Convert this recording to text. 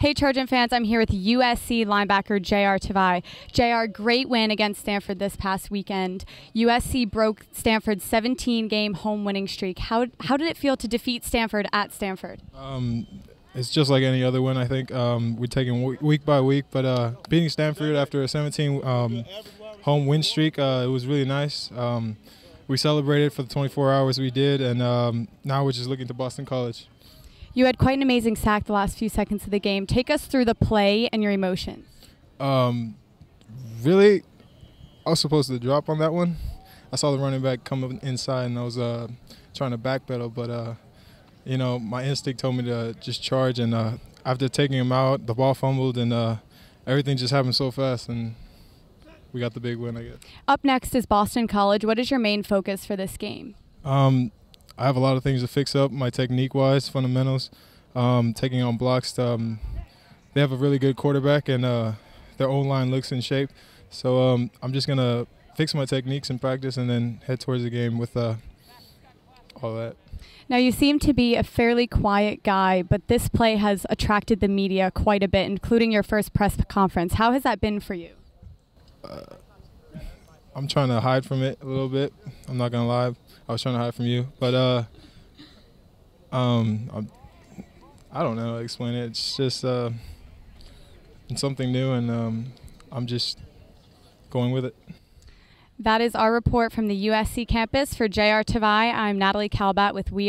Hey, Trojan fans, I'm here with USC linebacker J.R. Tavai. J.R., great win against Stanford this past weekend. USC broke Stanford's 17 game home winning streak. How, how did it feel to defeat Stanford at Stanford? Um, it's just like any other win, I think. Um, we're taking week by week, but uh, beating Stanford after a 17 um, home win streak, uh, it was really nice. Um, we celebrated for the 24 hours we did, and um, now we're just looking to Boston College. You had quite an amazing sack the last few seconds of the game. Take us through the play and your emotions. Um, really, I was supposed to drop on that one. I saw the running back come inside, and I was uh, trying to backpedal, but uh, you know, my instinct told me to just charge. And uh, after taking him out, the ball fumbled, and uh, everything just happened so fast, and we got the big win. I guess. Up next is Boston College. What is your main focus for this game? Um, I have a lot of things to fix up, my technique-wise, fundamentals, um, taking on blocks. Um, they have a really good quarterback, and uh, their own line looks in shape. So um, I'm just gonna fix my techniques in practice, and then head towards the game with uh, all that. Now, you seem to be a fairly quiet guy, but this play has attracted the media quite a bit, including your first press conference. How has that been for you? Uh, I'm trying to hide from it a little bit. I'm not gonna lie. I was trying to hide from you, but uh, um, I'm, I don't know how to explain it. It's just uh, it's something new, and um, I'm just going with it. That is our report from the USC campus. For JR Tavai, I'm Natalie Kalibat with We.